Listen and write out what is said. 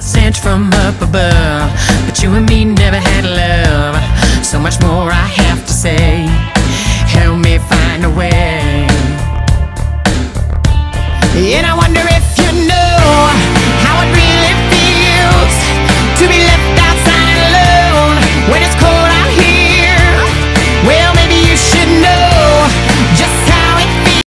sent from up above But you and me never had love. So much more I have to say. Help me find a way. And I wonder